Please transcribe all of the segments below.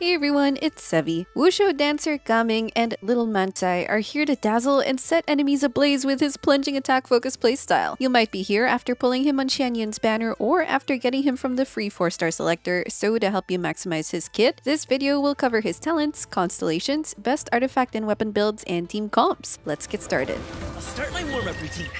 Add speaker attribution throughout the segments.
Speaker 1: Hey everyone, it's Sevy. Wushu dancer Gaming and Little Man Chai are here to dazzle and set enemies ablaze with his plunging attack focus playstyle. You might be here after pulling him on Xianyun's banner or after getting him from the free 4-star selector, so to help you maximize his kit, this video will cover his talents, constellations, best artifact and weapon builds, and team comps. Let's get started.
Speaker 2: I'll start my warm-up routine.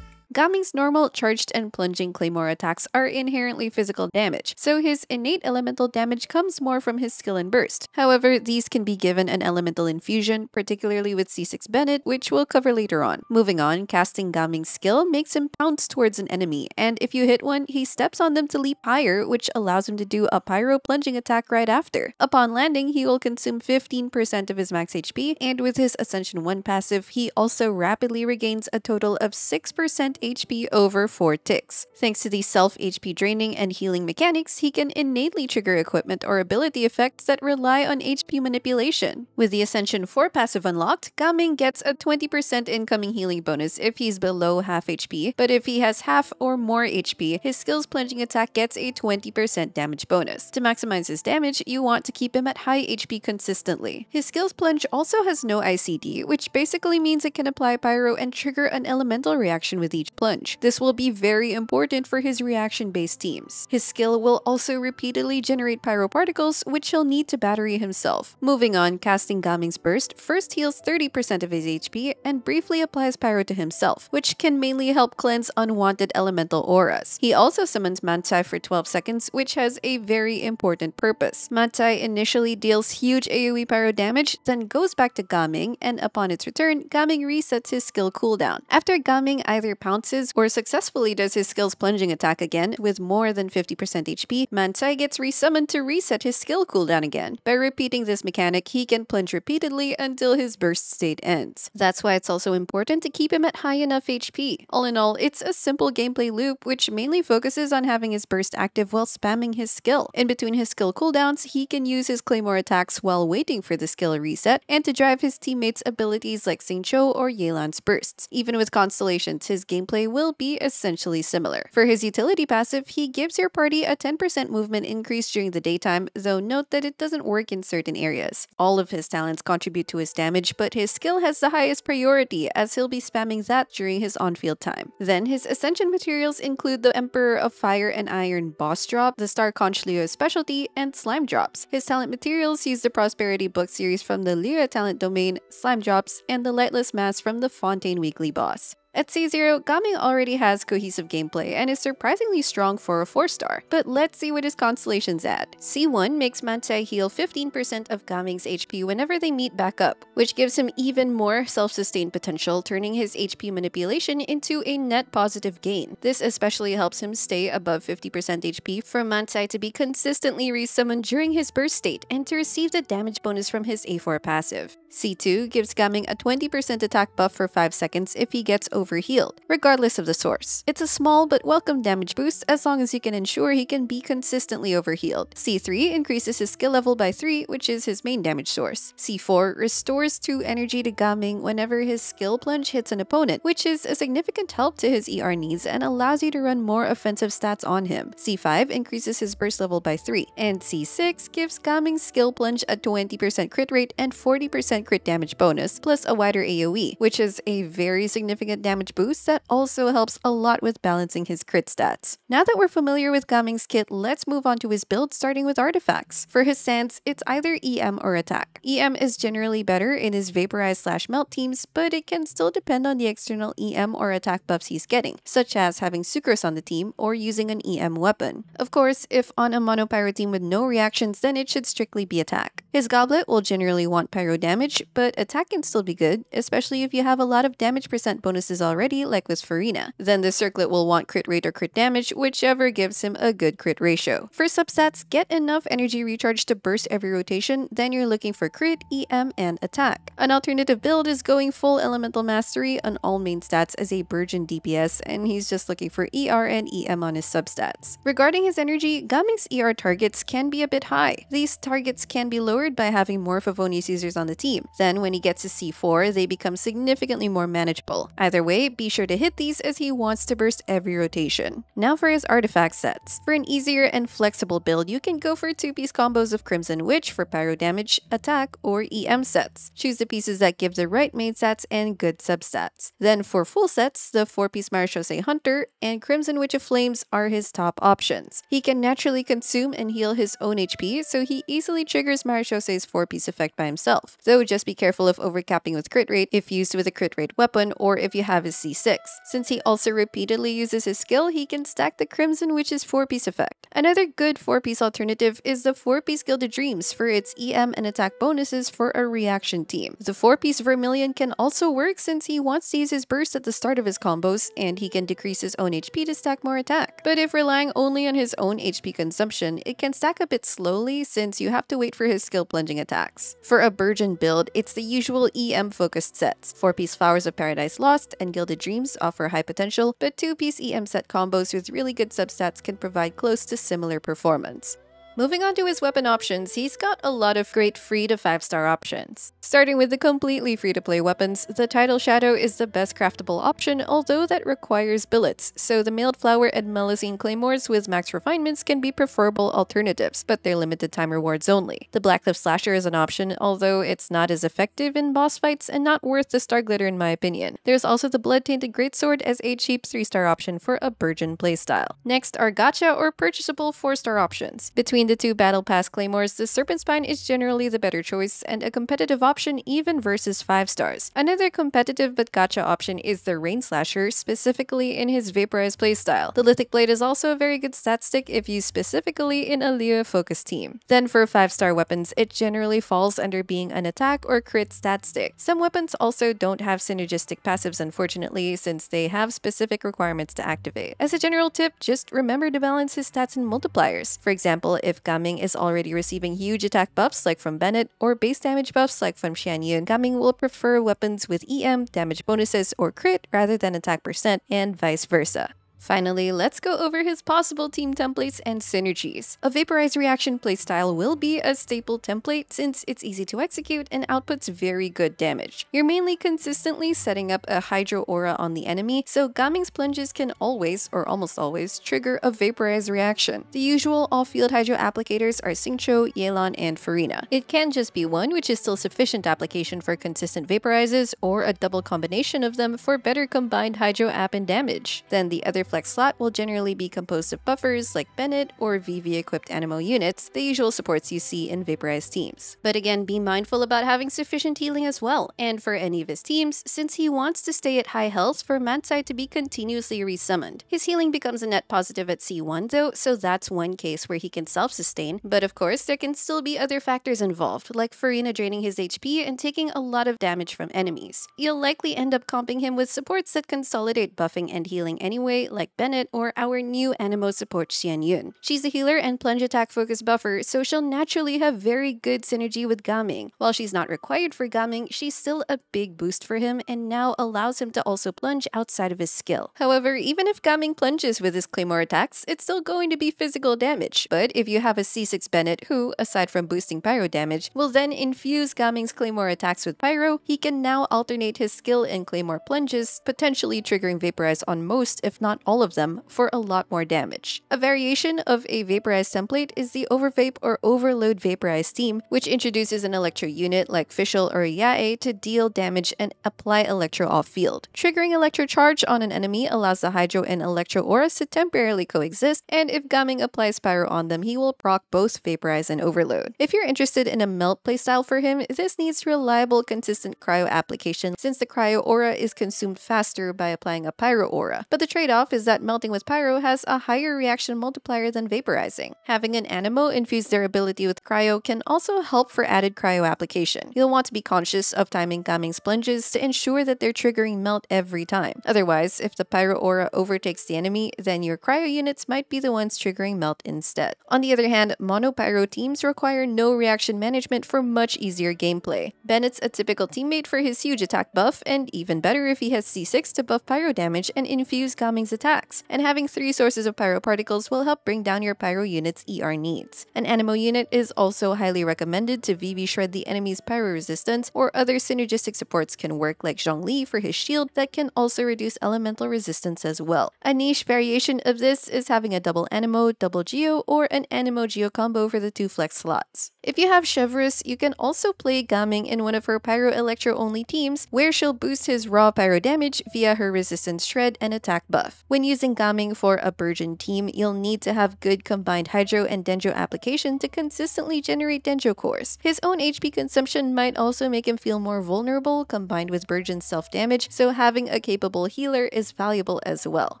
Speaker 1: Gaming's normal charged and plunging claymore attacks are inherently physical damage, so his innate elemental damage comes more from his skill and burst. However, these can be given an elemental infusion, particularly with C6 Bennett, which we'll cover later on. Moving on, casting Gaming's skill makes him pounce towards an enemy, and if you hit one, he steps on them to leap higher, which allows him to do a pyro plunging attack right after. Upon landing, he will consume 15% of his max HP, and with his Ascension 1 passive, he also rapidly regains a total of 6% HP over 4 ticks. Thanks to these self HP draining and healing mechanics, he can innately trigger equipment or ability effects that rely on HP manipulation. With the Ascension 4 passive unlocked, Gaming gets a 20% incoming healing bonus if he's below half HP, but if he has half or more HP, his skill's plunging attack gets a 20% damage bonus. To maximize his damage, you want to keep him at high HP consistently. His skill's plunge also has no ICD, which basically means it can apply pyro and trigger an elemental reaction with each plunge. This will be very important for his reaction-based teams. His skill will also repeatedly generate pyro particles, which he'll need to battery himself. Moving on, casting Gaming's Burst first heals 30% of his HP and briefly applies pyro to himself, which can mainly help cleanse unwanted elemental auras. He also summons Man Chai for 12 seconds, which has a very important purpose. Man Chai initially deals huge AoE pyro damage, then goes back to Gaming, and upon its return, Gaming resets his skill cooldown. After Gaming either pounces or successfully does his skill's plunging attack again with more than 50% HP, Man Chai gets resummoned to reset his skill cooldown again. By repeating this mechanic, he can plunge repeatedly until his burst state ends. That's why it's also important to keep him at high enough HP. All in all, it's a simple gameplay loop which mainly focuses on having his burst active while spamming his skill. In between his skill cooldowns, he can use his claymore attacks while waiting for the skill reset and to drive his teammates' abilities like Xingqiu or Yelan's bursts. Even with constellations, his gameplay will be essentially similar. For his utility passive, he gives your party a 10% movement increase during the daytime, though note that it doesn't work in certain areas. All of his talents contribute to his damage, but his skill has the highest priority as he'll be spamming that during his on-field time. Then his ascension materials include the Emperor of Fire and Iron boss drop, the Star Conch Liyue specialty, and slime drops. His talent materials use the Prosperity book series from the Liyue talent domain, slime drops, and the Lightless Mass from the Fontaine weekly boss. At C0, Gaming already has cohesive gameplay and is surprisingly strong for a 4-star, but let's see what his constellation's at. C1 makes Man Chai heal 15% of Gaming's HP whenever they meet back up, which gives him even more self-sustained potential, turning his HP manipulation into a net positive gain. This especially helps him stay above 50% HP for Man Chai to be consistently resummoned during his burst state and to receive the damage bonus from his A4 passive. C2 gives Gaming a 20% attack buff for 5 seconds if he gets overhealed, regardless of the source. It's a small but welcome damage boost as long as you can ensure he can be consistently overhealed. C3 increases his skill level by 3, which is his main damage source. C4 restores 2 energy to Gaming whenever his skill plunge hits an opponent, which is a significant help to his ER needs and allows you to run more offensive stats on him. C5 increases his burst level by 3, and C6 gives Gaming's skill plunge a 20% crit rate and 40% crit damage bonus, plus a wider AoE, which is a very significant damage boost that also helps a lot with balancing his crit stats. Now that we're familiar with Gaming's kit, let's move on to his build starting with artifacts. For his sands, it's either EM or attack. EM is generally better in his vaporize slash melt teams, but it can still depend on the external EM or attack buffs he's getting, such as having Sucrose on the team or using an EM weapon. Of course, if on a monopyro team with no reactions, then it should strictly be attack. His goblet will generally want pyro damage, but attack can still be good, especially if you have a lot of damage percent bonuses already, like with Furina. Then the circlet will want crit rate or crit damage, whichever gives him a good crit ratio. For substats, get enough energy recharge to burst every rotation, then you're looking for crit, EM, and attack. An alternative build is going full elemental mastery on all main stats as a Burgeon DPS, and he's just looking for ER and EM on his substats. Regarding his energy, Gaming's ER targets can be a bit high. These targets can be lowered by having more Favonius users on the team, Then when he gets to C4, they become significantly more manageable. Either way, be sure to hit these as he wants to burst every rotation. Now for his artifact sets. For an easier and flexible build, you can go for 2-piece combos of Crimson Witch for pyro damage, attack, or EM sets. Choose the pieces that give the right main stats and good substats. Then for full sets, the 4-piece Marechaussee Hunter and Crimson Witch of Flames are his top options. He can naturally consume and heal his own HP, so he easily triggers Marechaussee's 4-piece effect by himself. Though just be careful of overcapping with crit rate if used with a crit rate weapon or if you have his C6. Since he also repeatedly uses his skill, he can stack the Crimson Witch's 4-piece effect. Another good 4-piece alternative is the 4-piece Gilded Dreams for its EM and attack bonuses for a reaction team. The 4-piece Vermilion can also work since he wants to use his burst at the start of his combos and he can decrease his own HP to stack more attack. But if relying only on his own HP consumption, it can stack a bit slowly since you have to wait for his skill plunging attacks. For a Burgeon build, it's the usual EM focused sets. 4-piece Flowers of Paradise Lost and Gilded Dreams offer high potential, but 2-piece EM set combos with really good substats can provide close to similar performance. Moving on to his weapon options, he's got a lot of great free to 5 star options. Starting with the completely free to play weapons, the Tidal Shadow is the best craftable option, although that requires billets, so the Mailed Flower and Melusine Claymores with max refinements can be preferable alternatives, but they're limited time rewards only. The Blackcliff Slasher is an option, although it's not as effective in boss fights and not worth the star glitter in my opinion. There's also the Blood Tainted Greatsword as a cheap 3 star option for a Burgeon playstyle. Next are gacha or purchasable 4 star options. Between between the two Battle Pass Claymores, the Serpent Spine is generally the better choice and a competitive option even versus 5 stars. Another competitive but gacha option is the Rain Slasher, specifically in his Vaporized playstyle. The Lithic Blade is also a very good stat stick if used specifically in a Liyue focused team. Then for 5 star weapons, it generally falls under being an attack or crit stat stick. Some weapons also don't have synergistic passives unfortunately since they have specific requirements to activate. As a general tip, just remember to balance his stats and multipliers. For example, if Gaming is already receiving huge attack buffs like from Bennett or base damage buffs like from Xianyun, Gaming will prefer weapons with EM, damage bonuses, or crit rather than attack percent, and vice versa. Finally, let's go over his possible team templates and synergies. A Vaporized Reaction playstyle will be a staple template since it's easy to execute and outputs very good damage. You're mainly consistently setting up a Hydro Aura on the enemy, so Gaming's plunges can always, or almost always, trigger a Vaporized Reaction. The usual off-field Hydro applicators are Xingqiu, Yelan, and Furina. It can just be one, which is still sufficient application for consistent vaporizes, or a double combination of them for better combined Hydro app and damage. Then the other flex slot will generally be composed of buffers like Bennett or VV equipped Anemo units, the usual supports you see in vaporized teams. But again, be mindful about having sufficient healing as well, and for any of his teams, since he wants to stay at high health for Man Chai to be continuously resummoned. His healing becomes a net positive at C1 though, so that's one case where he can self-sustain, but of course there can still be other factors involved, like Furina draining his HP and taking a lot of damage from enemies. You'll likely end up comping him with supports that consolidate buffing and healing anyway, like like Bennett or our new Anemo support Xianyun. She's a healer and plunge attack focus buffer, so she'll naturally have very good synergy with Gaming. While she's not required for Gaming, she's still a big boost for him and now allows him to also plunge outside of his skill. However, even if Gaming plunges with his Claymore attacks, it's still going to be physical damage. But if you have a C6 Bennett who, aside from boosting pyro damage, will then infuse Gaming's Claymore attacks with pyro, he can now alternate his skill and Claymore plunges, potentially triggering Vaporize on most, if not all all of them for a lot more damage. A variation of a vaporized template is the Overvape or Overload Vaporized team, which introduces an electro unit like Fischl or Yae to deal damage and apply electro off-field. Triggering electro charge on an enemy allows the Hydro and Electro auras to temporarily coexist, and if Gaming applies Pyro on them, he will proc both Vaporize and Overload. If you're interested in a melt playstyle for him, this needs reliable, consistent cryo application since the cryo aura is consumed faster by applying a Pyro aura. But the trade-off is that melting with pyro has a higher reaction multiplier than vaporizing. Having an anemo infuse their ability with cryo can also help for added cryo application. You'll want to be conscious of timing Gaming splunges to ensure that they're triggering melt every time. Otherwise, if the pyro aura overtakes the enemy, then your cryo units might be the ones triggering melt instead. On the other hand, mono pyro teams require no reaction management for much easier gameplay. Bennett's a typical teammate for his huge attack buff, and even better if he has C6 to buff pyro damage and infuse Gaming's attack attacks, and having three sources of pyro particles will help bring down your pyro unit's ER needs. An Anemo unit is also highly recommended to VV shred the enemy's pyro resistance, or other synergistic supports can work like Zhongli for his shield that can also reduce elemental resistance as well. A niche variation of this is having a double Anemo, double Geo, or an Anemo Geo combo for the two flex slots. If you have Chevreuse, you can also play Gaming in one of her Pyro Electro only teams, where she'll boost his raw pyro damage via her resistance shred and attack buff. When using Gaming for a Burgeon team, you'll need to have good combined Hydro and Dendro application to consistently generate Dendro cores. His own HP consumption might also make him feel more vulnerable combined with Burgeon's self damage, so having a capable healer is valuable as well.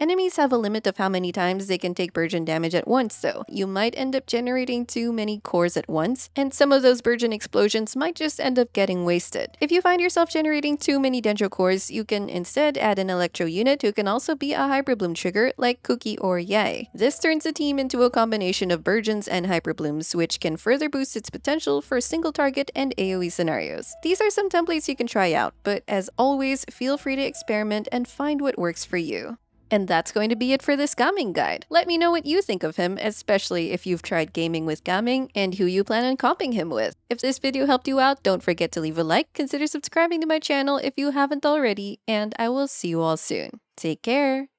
Speaker 1: Enemies have a limit of how many times they can take Burgeon damage at once, though. You might end up generating too many cores at once, and some of those Burgeon explosions might just end up getting wasted. If you find yourself generating too many Dendro cores, you can instead add an Electro unit who can also be a Hyperbloom trigger like Kuki or Yae. This turns the team into a combination of Burgeons and Hyperblooms, which can further boost its potential for single target and AoE scenarios. These are some templates you can try out, but as always, feel free to experiment and find what works for you. And that's going to be it for this gaming guide. Let me know what you think of him, especially if you've tried gaming with gaming and who you plan on comping him with. If this video helped you out, don't forget to leave a like, consider subscribing to my channel if you haven't already, and I will see you all soon. Take care!